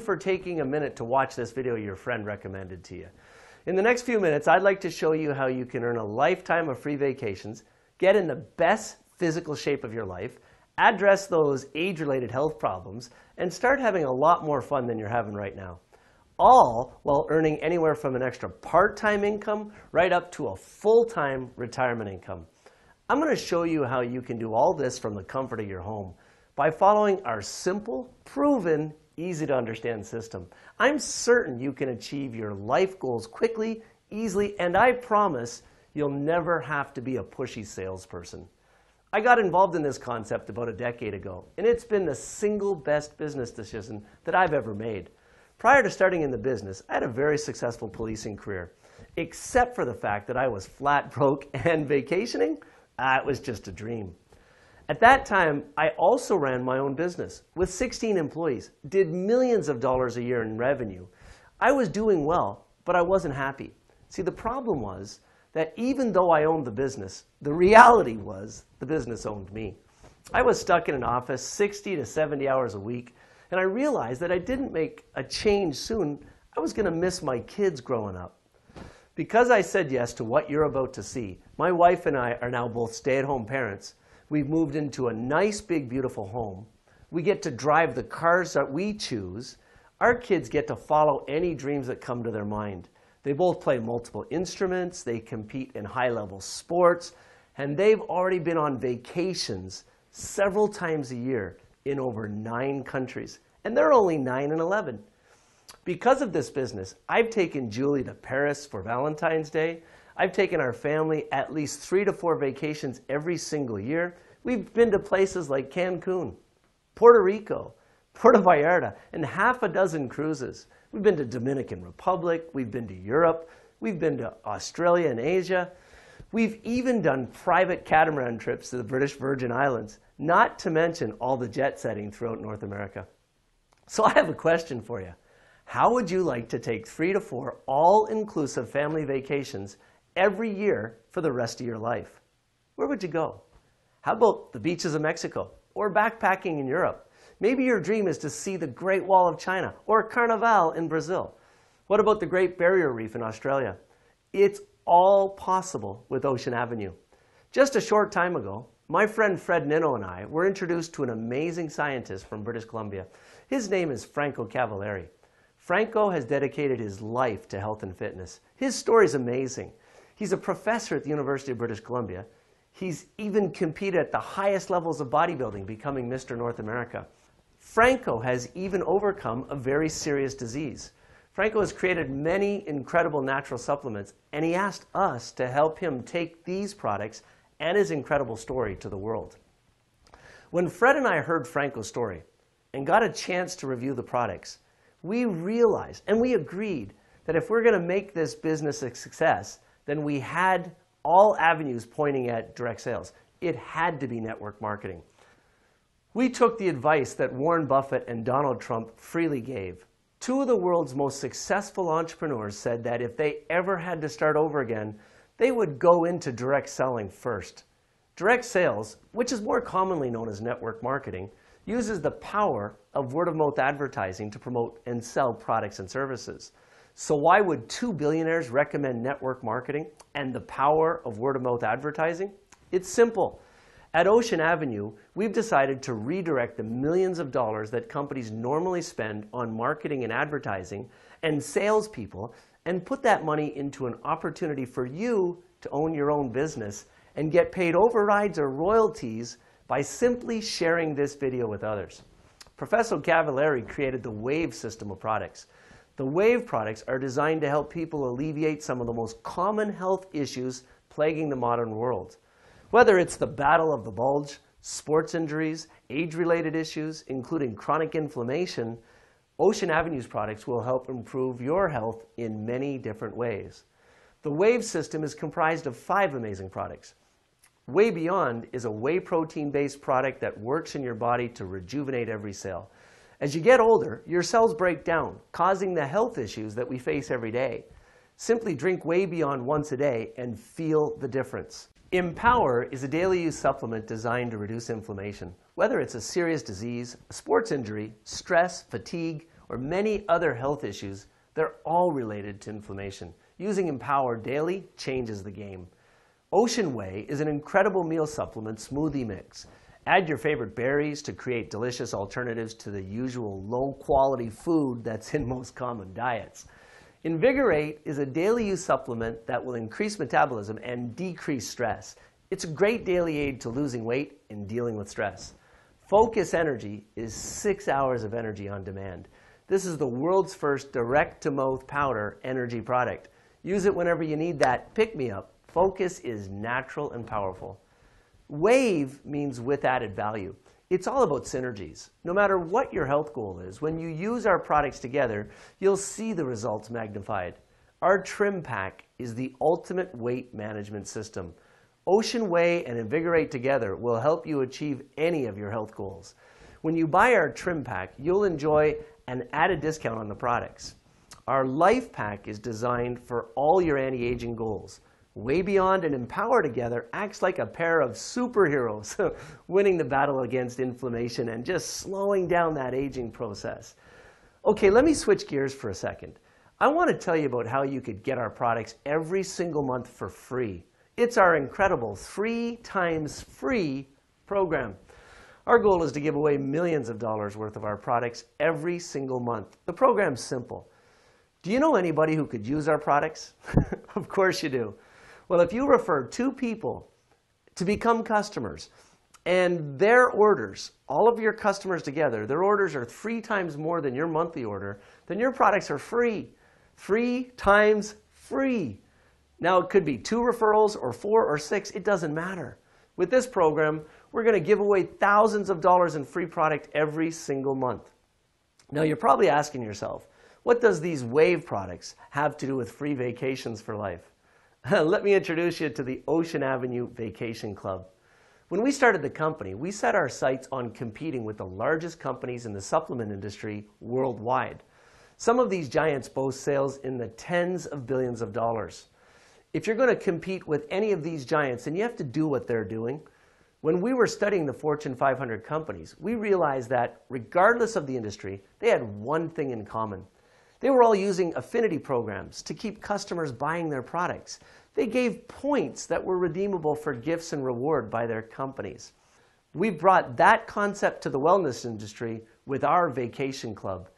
For taking a minute to watch this video your friend recommended to you. In the next few minutes, I'd like to show you how you can earn a lifetime of free vacations, get in the best physical shape of your life, address those age-related health problems, and start having a lot more fun than you're having right now. All while earning anywhere from an extra part-time income right up to a full-time retirement income. I'm going to show you how you can do all this from the comfort of your home by following our simple, proven, easy to understand system. I'm certain you can achieve your life goals quickly, easily, and I promise you'll never have to be a pushy salesperson. I got involved in this concept about a decade ago, and it's been the single best business decision that I've ever made. Prior to starting in the business, I had a very successful policing career, except for the fact that I was flat broke and vacationing, ah, it was just a dream. At that time, I also ran my own business with 16 employees, did millions of dollars a year in revenue. I was doing well, but I wasn't happy. See, the problem was that even though I owned the business, the reality was the business owned me. I was stuck in an office 60 to 70 hours a week, and I realized that I didn't make a change soon. I was going to miss my kids growing up. Because I said yes to what you're about to see, my wife and I are now both stay-at-home parents We've moved into a nice, big, beautiful home. We get to drive the cars that we choose. Our kids get to follow any dreams that come to their mind. They both play multiple instruments, they compete in high level sports, and they've already been on vacations several times a year in over nine countries. And they're only 9 and 11. Because of this business, I've taken Julie to Paris for Valentine's Day. I've taken our family at least three to four vacations every single year. We've been to places like Cancun, Puerto Rico, Puerto Vallarta, and half a dozen cruises. We've been to Dominican Republic, we've been to Europe, we've been to Australia and Asia. We've even done private catamaran trips to the British Virgin Islands, not to mention all the jet setting throughout North America. So I have a question for you. How would you like to take three to four all-inclusive family vacations every year for the rest of your life. Where would you go? How about the beaches of Mexico or backpacking in Europe? Maybe your dream is to see the Great Wall of China or Carnival in Brazil. What about the Great Barrier Reef in Australia? It's all possible with Ocean Avenue. Just a short time ago, my friend Fred Nino and I were introduced to an amazing scientist from British Columbia. His name is Franco Cavalieri. Franco has dedicated his life to health and fitness. His story is amazing. He's a professor at the University of British Columbia. He's even competed at the highest levels of bodybuilding, becoming Mr. North America. Franco has even overcome a very serious disease. Franco has created many incredible natural supplements, and he asked us to help him take these products and his incredible story to the world. When Fred and I heard Franco's story and got a chance to review the products, we realized and we agreed that if we're going to make this business a success, then we had all avenues pointing at direct sales. It had to be network marketing. We took the advice that Warren Buffett and Donald Trump freely gave. Two of the world's most successful entrepreneurs said that if they ever had to start over again, they would go into direct selling first. Direct sales, which is more commonly known as network marketing, uses the power of word of mouth advertising to promote and sell products and services. So why would two billionaires recommend network marketing and the power of word of mouth advertising? It's simple. At Ocean Avenue, we've decided to redirect the millions of dollars that companies normally spend on marketing and advertising and salespeople and put that money into an opportunity for you to own your own business and get paid overrides or royalties by simply sharing this video with others. Professor Cavalieri created the WAVE system of products. The WAVE products are designed to help people alleviate some of the most common health issues plaguing the modern world. Whether it's the battle of the bulge, sports injuries, age-related issues, including chronic inflammation, Ocean Avenue's products will help improve your health in many different ways. The WAVE system is comprised of five amazing products. Way Beyond is a whey protein-based product that works in your body to rejuvenate every cell. As you get older, your cells break down, causing the health issues that we face every day. Simply drink Way Beyond once a day and feel the difference. Empower is a daily use supplement designed to reduce inflammation. Whether it's a serious disease, a sports injury, stress, fatigue, or many other health issues, they're all related to inflammation. Using Empower daily changes the game. Ocean Whey is an incredible meal supplement smoothie mix. Add your favorite berries to create delicious alternatives to the usual low quality food that's in most common diets. Invigorate is a daily use supplement that will increase metabolism and decrease stress. It's a great daily aid to losing weight and dealing with stress. Focus Energy is six hours of energy on demand. This is the world's first direct to mouth powder energy product. Use it whenever you need that pick me up. Focus is natural and powerful. Wave means with added value. It's all about synergies. No matter what your health goal is, when you use our products together, you'll see the results magnified. Our Trim Pack is the ultimate weight management system. Ocean Whey and Invigorate together will help you achieve any of your health goals. When you buy our Trim Pack, you'll enjoy an added discount on the products. Our Life Pack is designed for all your anti-aging goals. Way Beyond and Empower together acts like a pair of superheroes, winning the battle against inflammation and just slowing down that aging process. Okay, let me switch gears for a second. I want to tell you about how you could get our products every single month for free. It's our incredible three times free program. Our goal is to give away millions of dollars worth of our products every single month. The program's simple. Do you know anybody who could use our products? of course you do. Well, if you refer two people to become customers and their orders, all of your customers together, their orders are three times more than your monthly order, then your products are free. Three times free. Now, it could be two referrals or four or six, it doesn't matter. With this program, we're going to give away thousands of dollars in free product every single month. Now, you're probably asking yourself, what does these WAVE products have to do with free vacations for life? Let me introduce you to the Ocean Avenue Vacation Club. When we started the company, we set our sights on competing with the largest companies in the supplement industry worldwide. Some of these giants boast sales in the tens of billions of dollars. If you're going to compete with any of these giants, then you have to do what they're doing. When we were studying the Fortune 500 companies, we realized that regardless of the industry, they had one thing in common. They were all using affinity programs to keep customers buying their products. They gave points that were redeemable for gifts and reward by their companies. We brought that concept to the wellness industry with our vacation club.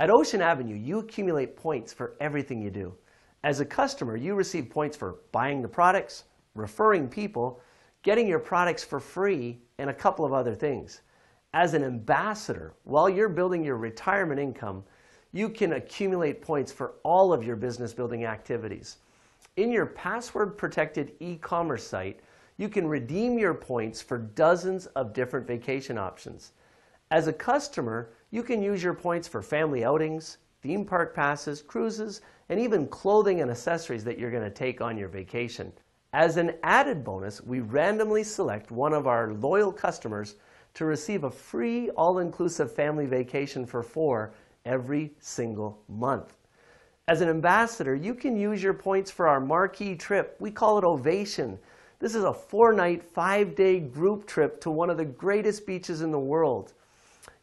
At Ocean Avenue, you accumulate points for everything you do. As a customer, you receive points for buying the products, referring people, getting your products for free, and a couple of other things. As an ambassador, while you're building your retirement income, you can accumulate points for all of your business building activities. In your password protected e-commerce site, you can redeem your points for dozens of different vacation options. As a customer, you can use your points for family outings, theme park passes, cruises, and even clothing and accessories that you're going to take on your vacation. As an added bonus, we randomly select one of our loyal customers to receive a free all-inclusive family vacation for four every single month. As an ambassador, you can use your points for our marquee trip. We call it Ovation. This is a four-night, five-day group trip to one of the greatest beaches in the world.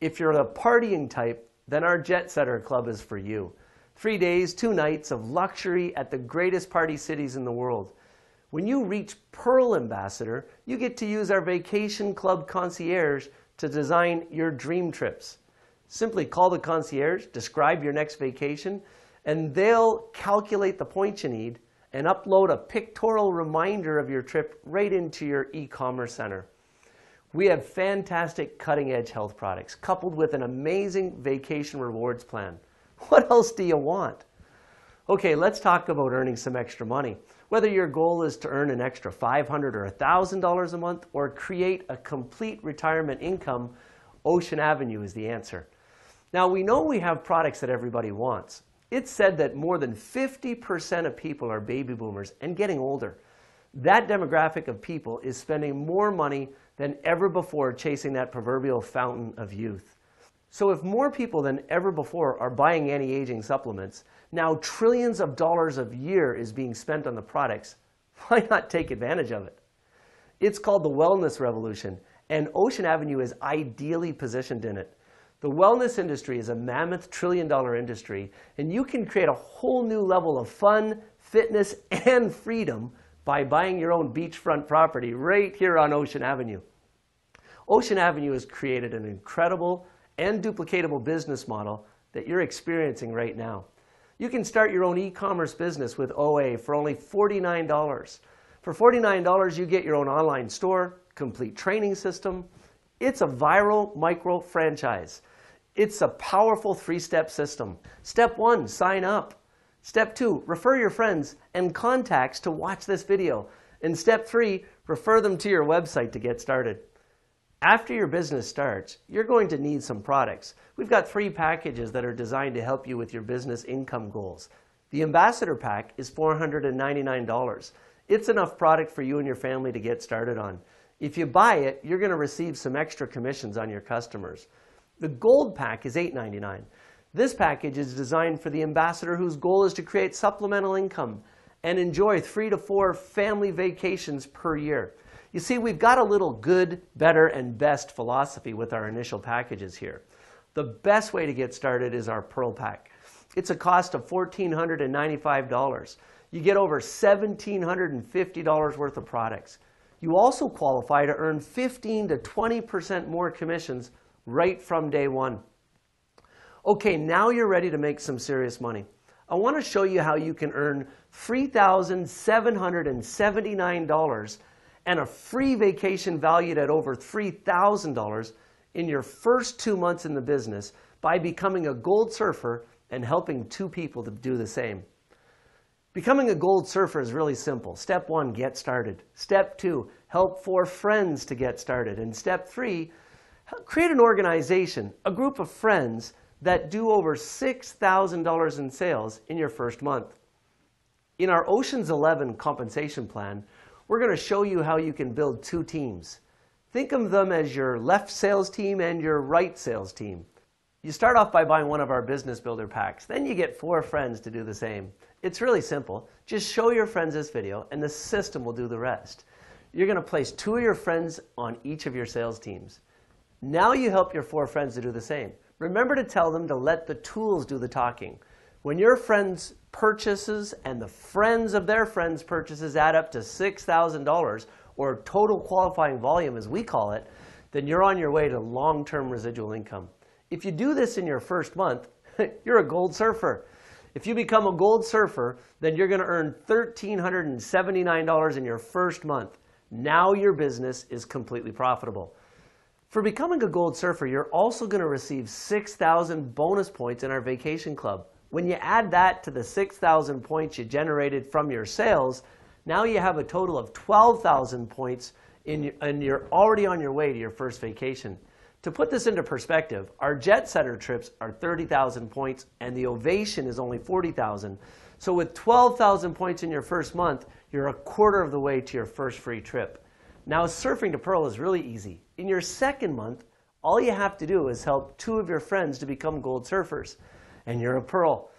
If you're the partying type, then our Jet Setter Club is for you. Three days, two nights of luxury at the greatest party cities in the world. When you reach Pearl Ambassador, you get to use our Vacation Club concierge to design your dream trips. Simply call the concierge, describe your next vacation, and they'll calculate the points you need and upload a pictorial reminder of your trip right into your e-commerce center. We have fantastic cutting-edge health products coupled with an amazing vacation rewards plan. What else do you want? Okay, let's talk about earning some extra money. Whether your goal is to earn an extra $500 or $1,000 a month or create a complete retirement income, Ocean Avenue is the answer. Now, we know we have products that everybody wants. It's said that more than 50% of people are baby boomers and getting older. That demographic of people is spending more money than ever before chasing that proverbial fountain of youth. So if more people than ever before are buying anti-aging supplements, now trillions of dollars a year is being spent on the products, why not take advantage of it? It's called the wellness revolution, and Ocean Avenue is ideally positioned in it. The wellness industry is a mammoth trillion dollar industry, and you can create a whole new level of fun, fitness, and freedom by buying your own beachfront property right here on Ocean Avenue. Ocean Avenue has created an incredible and duplicatable business model that you're experiencing right now. You can start your own e-commerce business with OA for only $49. For $49, you get your own online store, complete training system. It's a viral micro franchise. It's a powerful three-step system. Step one, sign up. Step two, refer your friends and contacts to watch this video. And step three, refer them to your website to get started. After your business starts, you're going to need some products. We've got three packages that are designed to help you with your business income goals. The Ambassador Pack is $499. It's enough product for you and your family to get started on. If you buy it, you're going to receive some extra commissions on your customers. The Gold Pack is $8.99. This package is designed for the ambassador whose goal is to create supplemental income and enjoy three to four family vacations per year. You see, we've got a little good, better, and best philosophy with our initial packages here. The best way to get started is our Pearl Pack. It's a cost of $1,495. You get over $1,750 worth of products. You also qualify to earn 15 to 20% more commissions right from day one. Okay, now you're ready to make some serious money. I want to show you how you can earn $3,779 and a free vacation valued at over $3,000 in your first two months in the business by becoming a gold surfer and helping two people to do the same. Becoming a gold surfer is really simple. Step one, get started. Step two, help four friends to get started. And step three, create an organization, a group of friends that do over $6,000 in sales in your first month. In our Oceans 11 compensation plan, we're going to show you how you can build two teams. Think of them as your left sales team and your right sales team. You start off by buying one of our business builder packs. Then you get four friends to do the same. It's really simple. Just show your friends this video and the system will do the rest. You're going to place two of your friends on each of your sales teams. Now you help your four friends to do the same. Remember to tell them to let the tools do the talking. When your friends' purchases and the friends of their friends' purchases add up to $6,000, or total qualifying volume as we call it, then you're on your way to long-term residual income. If you do this in your first month, you're a gold surfer. If you become a gold surfer, then you're going to earn $1,379 in your first month. Now your business is completely profitable. For becoming a gold surfer, you're also going to receive 6,000 bonus points in our vacation club. When you add that to the 6,000 points you generated from your sales, now you have a total of 12,000 points in, and you're already on your way to your first vacation. To put this into perspective, our jet setter trips are 30,000 points and the ovation is only 40,000. So with 12,000 points in your first month, you're a quarter of the way to your first free trip. Now surfing to Pearl is really easy. In your second month, all you have to do is help two of your friends to become gold surfers, and you're a Pearl.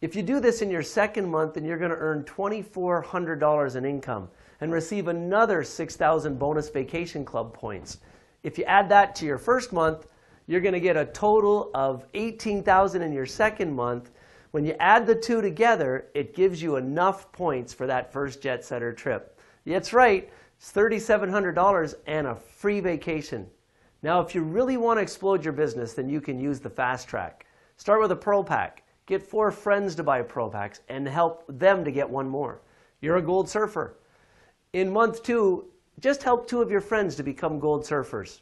If you do this in your second month, then you're going to earn $2,400 in income and receive another 6,000 bonus vacation club points. If you add that to your first month, you're going to get a total of 18,000 in your second month. When you add the two together, it gives you enough points for that first jet setter trip. That's right. It's $3,700 and a free vacation. Now, if you really want to explode your business, then you can use the fast track. Start with a pro Pack. Get four friends to buy pro Packs and help them to get one more. You're a gold surfer. In month two, just help two of your friends to become gold surfers.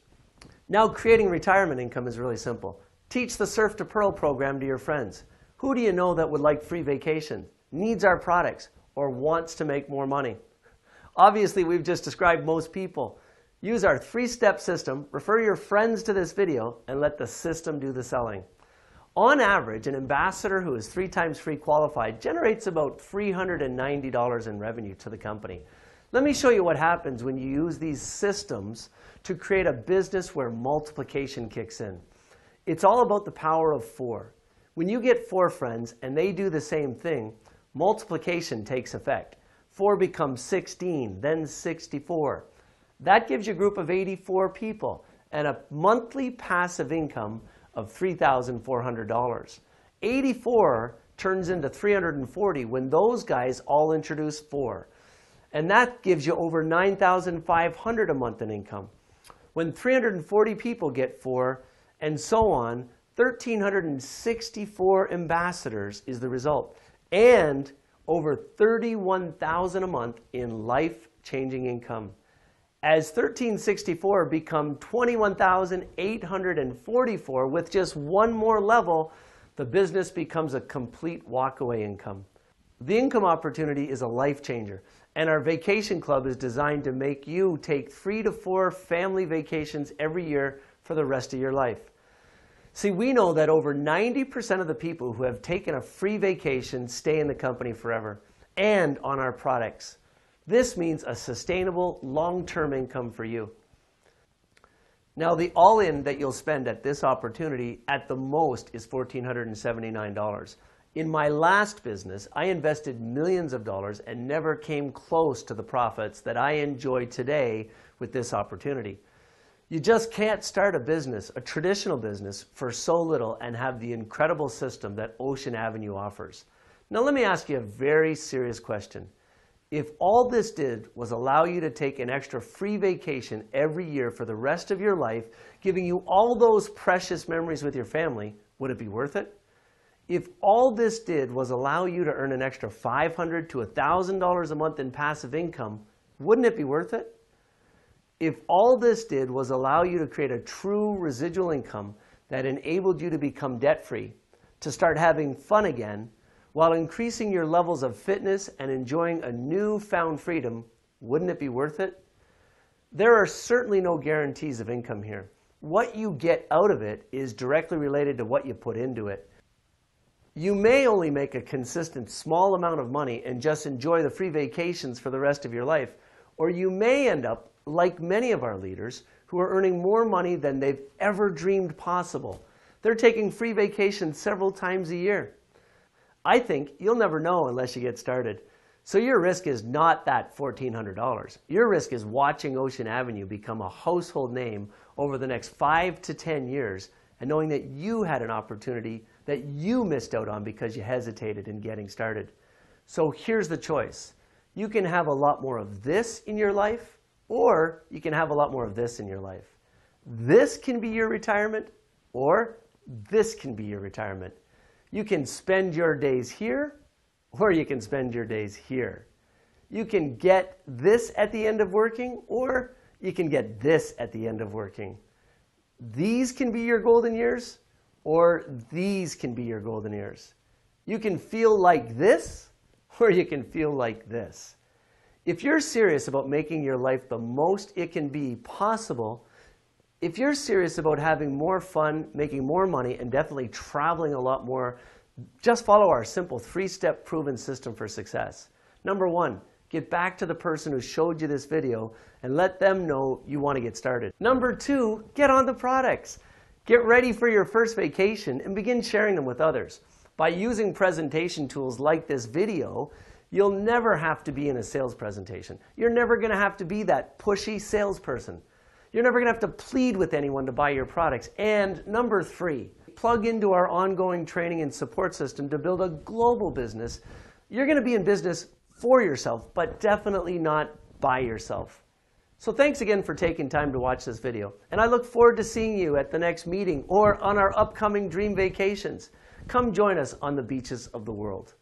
Now, creating retirement income is really simple. Teach the Surf to Pearl program to your friends. Who do you know that would like free vacation, needs our products, or wants to make more money? Obviously, we've just described most people. Use our three-step system, refer your friends to this video, and let the system do the selling. On average, an ambassador who is three times free qualified generates about $390 in revenue to the company. Let me show you what happens when you use these systems to create a business where multiplication kicks in. It's all about the power of four. When you get four friends and they do the same thing, multiplication takes effect. 4 becomes 16, then 64. That gives you a group of 84 people and a monthly passive income of $3,400. 84 turns into 340 when those guys all introduce four. And that gives you over 9,500 a month in income. When 340 people get four, and so on, 1,364 ambassadors is the result. And over 31,000 a month in life-changing income. As 1364 become 21,844 with just one more level, the business becomes a complete walkaway income. The income opportunity is a life changer, and our vacation club is designed to make you take three to four family vacations every year for the rest of your life. See, we know that over 90% of the people who have taken a free vacation stay in the company forever and on our products. This means a sustainable long-term income for you. Now, the all-in that you'll spend at this opportunity at the most is $1,479. In my last business, I invested millions of dollars and never came close to the profits that I enjoy today with this opportunity. You just can't start a business, a traditional business, for so little and have the incredible system that Ocean Avenue offers. Now let me ask you a very serious question. If all this did was allow you to take an extra free vacation every year for the rest of your life, giving you all those precious memories with your family, would it be worth it? If all this did was allow you to earn an extra 500 to $1,000 a month in passive income, wouldn't it be worth it? If all this did was allow you to create a true residual income that enabled you to become debt-free, to start having fun again, while increasing your levels of fitness and enjoying a newfound freedom, wouldn't it be worth it? There are certainly no guarantees of income here. What you get out of it is directly related to what you put into it. You may only make a consistent small amount of money and just enjoy the free vacations for the rest of your life, or you may end up like many of our leaders, who are earning more money than they've ever dreamed possible. They're taking free vacations several times a year. I think you'll never know unless you get started. So your risk is not that $1,400. Your risk is watching Ocean Avenue become a household name over the next five to 10 years and knowing that you had an opportunity that you missed out on because you hesitated in getting started. So here's the choice. You can have a lot more of this in your life or you can have a lot more of this in your life. This can be your retirement, or this can be your retirement. You can spend your days here, or you can spend your days here. You can get this at the end of working, or you can get this at the end of working. These can be your golden years, or these can be your golden ears. You can feel like this, or you can feel like this. If you're serious about making your life the most it can be possible, if you're serious about having more fun, making more money, and definitely traveling a lot more, just follow our simple three-step proven system for success. Number one, get back to the person who showed you this video and let them know you want to get started. Number two, get on the products. Get ready for your first vacation and begin sharing them with others. By using presentation tools like this video, You'll never have to be in a sales presentation. You're never going to have to be that pushy salesperson. You're never going to have to plead with anyone to buy your products. And number three, plug into our ongoing training and support system to build a global business. You're going to be in business for yourself, but definitely not by yourself. So thanks again for taking time to watch this video. And I look forward to seeing you at the next meeting or on our upcoming dream vacations. Come join us on the beaches of the world.